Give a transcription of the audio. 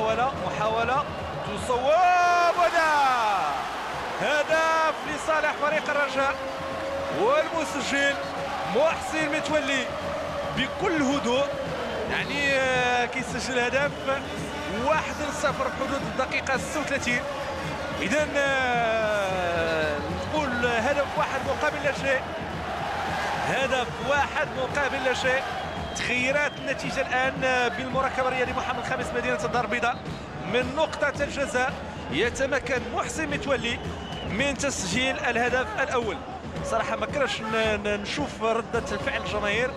محاولة محاولة. تصوب هدف لصالح فريق الرجاء والمسجل محسن متولي بكل هدوء. يعني آه، كيسجل هدف 1-0 في حدود الدقيقة 36 إذا آه، نقول هدف واحد مقابل لا شيء. هدف واحد مقابل لا شيء. تغيرات النتيجة الآن بالمراكبة الرياضي محمد خامس مدينة الدار البيضاء. من نقطة الجزاء يتمكن محسن متولي من تسجيل الهدف الأول. صراحة ما كرهش نشوف ردة الفعل الجماهير.